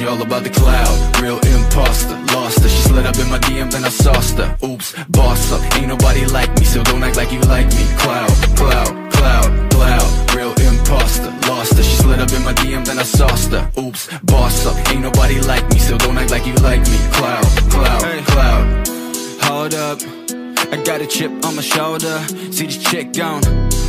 She all about the clout, real imposter. Lost her, she slid up in my DM then I sauced her. Oops, boss up, ain't nobody like me So don't act like you like me. Clout, clout, clout, clout. Real imposter, lost her. She slid up in my DM then I sauced her. Oops, boss up, ain't nobody like me So don't act like you like me. Clout, clout, Hey. clout. Hold up, I got a chip on my shoulder. See this chick gone,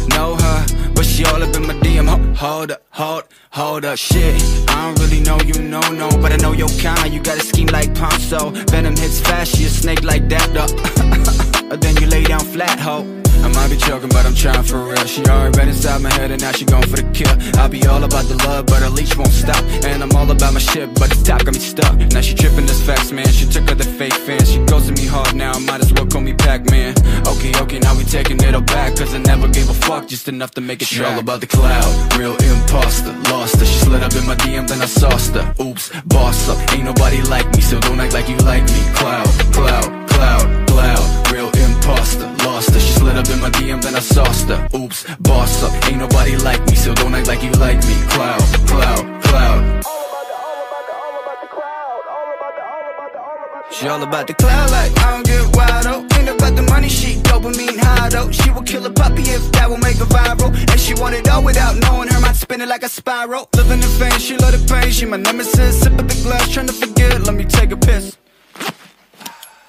know her, but she all up in my DM. Ho- Hold up, hold, hold up, shit. I don't really know you, no, no, but I know your kind. You got a scheme like Ponzo. Venom hits fast, she a snake like that, though. then you lay down flat, ho. I might be joking, but I'm trying for real. She already been inside my head, and now she going for the kill. I be all about the love, but her leash won't stop. And I'm all about my shit, but the top got me stuck. Now she tripping this facts, man. She took her the fake fans. She goes to me hard now, I might as well taking it all back. Cause I never gave a fuck, just enough to make it She all about the clout, real imposter Lost her, she slid up in my DM then I sauced her Oops, boss up, ain't nobody like me So don't act like you like me Clout, clout, clout, clout Real imposter, lost her She slid up in my DM then I sauced her Oops, boss up, ain't nobody like me So don't act like you like me Clout, clout, clout All about the all about the all about the clout. All about the all about the all about the clout. She all about the clout like I don't get want it all without knowing her mind spinning like a spiral Living in pain, she love the pain, she my nemesis Sip of the glass, trying to forget, let me take a piss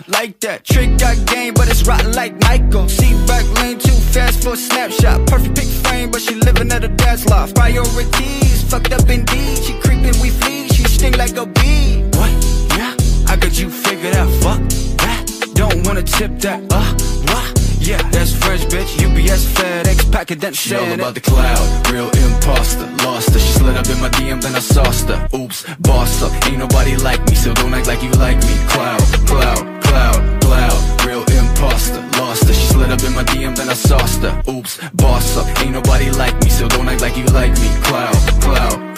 like that. Trick got game, but it's rotten like Michael. See back lane too fast for a snapshot. Perfect pick frame, but she living at a dad's loft. Priorities fucked up indeed. She creeping, we flee. She sting like a bee. What? Yeah, I got you figured out. Fuck that. Don't wanna tip that. Uh, what? Yeah, that's French bitch. UPS, FedEx, packet that She all about the clout, real imposter. Lost her, she slid up in my DM then I sauced her. Oops, boss up, ain't nobody like me So don't act like you like me. Clout, clout, clout, clout. Real imposter, lost her. She slid up in my DM then I sauced her. Oops, boss up, ain't nobody like me So don't act like you like me. Clout, clout